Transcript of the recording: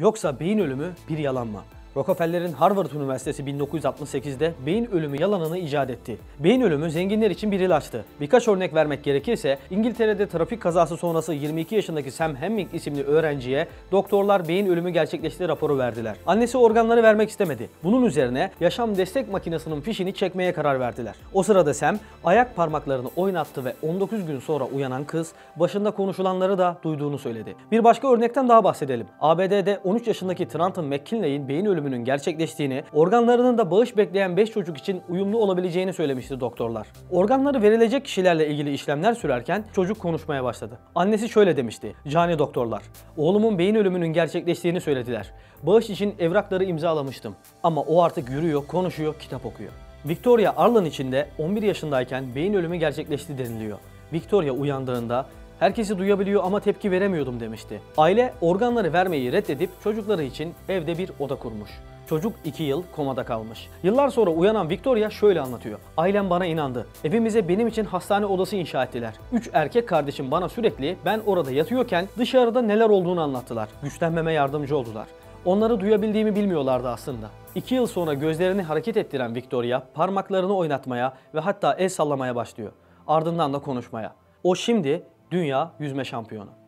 Yoksa beyin ölümü bir yalan mı? Rockefeller'in Harvard Üniversitesi 1968'de beyin ölümü yalanını icat etti. Beyin ölümü zenginler için bir ilaçtı. Birkaç örnek vermek gerekirse İngiltere'de trafik kazası sonrası 22 yaşındaki Sam Hemming isimli öğrenciye doktorlar beyin ölümü gerçekleşti raporu verdiler. Annesi organları vermek istemedi. Bunun üzerine yaşam destek makinesinin fişini çekmeye karar verdiler. O sırada Sam ayak parmaklarını oynattı ve 19 gün sonra uyanan kız başında konuşulanları da duyduğunu söyledi. Bir başka örnekten daha bahsedelim. ABD'de 13 yaşındaki Trenton McKinley'in beyin ölümünün gerçekleştiğini, organlarının da bağış bekleyen 5 çocuk için uyumlu olabileceğini söylemişti doktorlar. Organları verilecek kişilerle ilgili işlemler sürerken çocuk konuşmaya başladı. Annesi şöyle demişti. Cani doktorlar, oğlumun beyin ölümünün gerçekleştiğini söylediler. Bağış için evrakları imzalamıştım. Ama o artık yürüyor, konuşuyor, kitap okuyor. Victoria Arlen için de 11 yaşındayken beyin ölümü gerçekleşti deniliyor. Victoria uyandığında Herkesi duyabiliyor ama tepki veremiyordum demişti. Aile organları vermeyi reddedip çocukları için evde bir oda kurmuş. Çocuk 2 yıl komada kalmış. Yıllar sonra uyanan Victoria şöyle anlatıyor. Ailem bana inandı. Evimize benim için hastane odası inşa ettiler. 3 erkek kardeşim bana sürekli ben orada yatıyorken dışarıda neler olduğunu anlattılar. Güçlenmeme yardımcı oldular. Onları duyabildiğimi bilmiyorlardı aslında. İki yıl sonra gözlerini hareket ettiren Victoria parmaklarını oynatmaya ve hatta el sallamaya başlıyor. Ardından da konuşmaya. O şimdi dünya yüzme şampiyonu.